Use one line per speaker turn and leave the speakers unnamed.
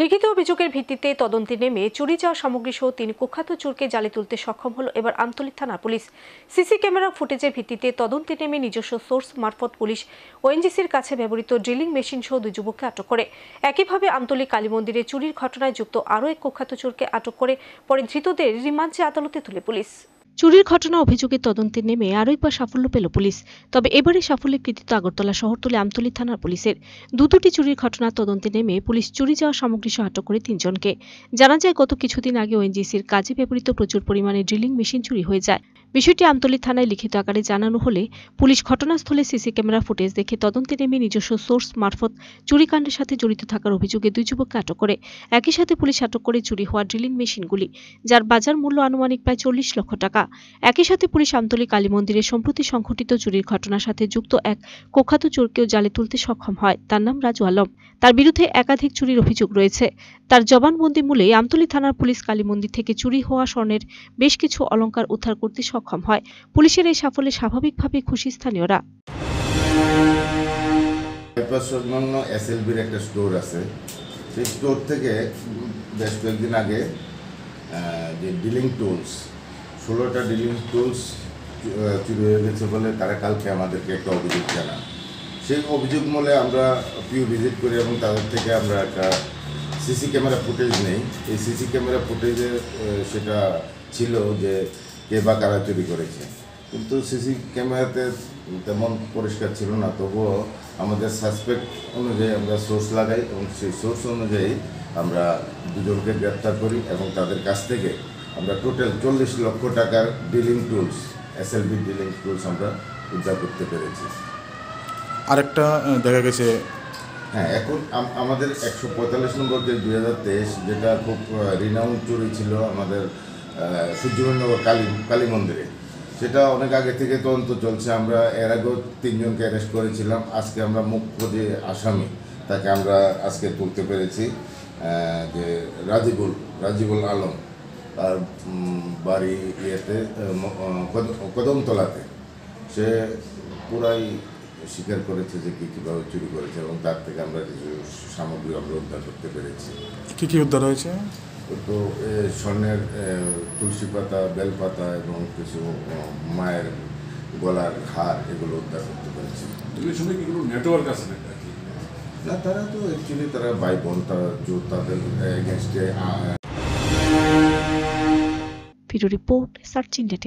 লিখিত অভিযোগের ভিত্তিতে তদন্তে নেমে চুরি যাওয়া সামগ্রী সহ তিন কুখ্যাত চোরকে জালে তুলতে সক্ষম হল এবার আমতলী থানা পুলিশ। সিসি ক্যামেরা ফুটেজের ভিত্তিতে তদন্তে নেমে নিজস্ব সোর্স মারফত পুলিশ ওএনজিসির কাছে ব্যবহৃত ড্রিলিং মেশিন সহ দুই যুবককে আটক করে। একইভাবে আমতলী কালী মন্দিরে চুরির ঘটনায় যুক্ত আরও এক কুখ্যাত চোরকে আটক করে, পরে ধৃতদের রিমান্ডে আদালতে তুলে পুলিশ। চুরির ঘটনা অভিযোগের তদন্তে নেমে আরও একবার সাফল্য পেল পুলিশ। তবে এবারে সাফল্যের কৃতিত্ব আগরতলা শহরতলি আমতলী থানার পুলিশের। দু দুটি চুরির ঘটনার তদন্তে নেমে পুলিশ চুরি যাওয়া সামগ্রী সহ আটক করে তিনজনকে। জানা যায়, গত কিছুদিন আগে ওএনজিসির কাজে ব্যবহৃত প্রচুর পরিমাণে ড্রিলিং মেশিন চুরি হয়ে যায়। বিষয়টি আমতলী থানায় লিখিত আকারে জানানো হলে পুলিশ ঘটনাস্থলে সিসি ক্যামেরা ফুটেজ দেখে তদন্তে নেমে নিজস্ব সোর্স মারফত চুরিকাণ্ডের সাথে জড়িত থাকার অভিযোগে দুই যুবককে আটক করে। একই সাথে পুলিশ আটক করে চুরি হওয়া ড্রিলিং মেশিনগুলি, যার বাজার মূল্য আনুমানিক প্রায় চল্লিশ লক্ষ টাকা। একই সাথে পুলিশ আমতলী কালী মন্দিরে সম্প্রতি সংঘটিত চুরির ঘটনার সাথে যুক্ত এক কুখ্যাত চোরকেও জালে তুলতে সক্ষম হয়। তার নাম রাজু আলম। তার বিরুদ্ধে একাধিক চুরির অভিযোগ রয়েছে। তার জবানবন্দি মূলে আমতলী থানার পুলিশ কালী মন্দির থেকে চুরি হওয়া স্বর্ণের বেশ কিছু অলংকার উদ্ধার করতে সক্ষম হয়। পুলিশের এই সাফল্যে স্বাভাবিকভাবে খুশি স্থানীয়রা।
একটা স্টোর আছে। সেই স্টোর থেকে বেশ কয়েকদিন আগে যে ডিলিং টুলস ষোলোটা ডিলিং টুলস চুরি হয়ে গেছে বলে তারা কালকে আমাদেরকে একটা অভিযোগ জানান। সেই অভিযোগ মূলে আমরা পিউ ভিজিট করি এবং তাদের থেকে আমরা একটা সিসি ক্যামেরা ফুটেজ নেই। এই সিসি ক্যামেরা ফুটেজে সেটা ছিল যে কে বা কারা চুরি করেছে। কিন্তু সিসি ক্যামেরাতে তেমন পরিষ্কার ছিল না, তবুও আমাদের সাসপেক্ট অনুযায়ী আমরা সোর্স লাগাই এবং সেই সোর্স অনুযায়ী আমরা দুজনকে গ্রেপ্তার করি এবং তাদের কাছ থেকে আমরা টোটাল চল্লিশ লক্ষ টাকার drilling tools SLB drilling tools আমরা উদ্ধার করতে পেরেছি।
আরেকটা দেখা গেছে।
হ্যাঁ এখন আমাদের একশো পঁয়তাল্লিশ নম্বর যে দুই হাজার তেইশ যেটা খুব রিনাউন্ড চুরি ছিল আমাদের আহ, সূর্যমণিনগর কালী কালী মন্দিরে। সেটা অনেক আগে থেকে তদন্ত চলছে আমরা এর আগেও তিনজনকে অ্যারেস্ট করেছিলাম। আজকে আমরা মুখ্য যে আসামি তাকে আমরা আজকে তুলতে পেরেছি যে রাজিবুল রাজিবুল আলম। তার বাড়ি ইয়েতে কদমতলাতে সে পুরাই স্বীকার করেছে যে কী কীভাবে চুরি করেছে এবং তার থেকে আমরা কিছু সামগ্রী আমরা উদ্ধার করতে পেরেছি।
কী কী উদ্ধার হয়েছে?
তো এ, স্বর্ণের তুলসী পাতা বেলপাতা এবং কিছু মায়ের গলার হার এগুলো উদ্ধার করতে পেরেছি।
এগুলোর সঙ্গে কি কোনো নেটওয়ার্ক আছে?
না তারা তো অ্যাকচুয়ালি তারা ভাই বোন তারা যে তাদের এগেনস্টে
ভিডিও রিপোর্ট সার্চ ইন্ডিয়া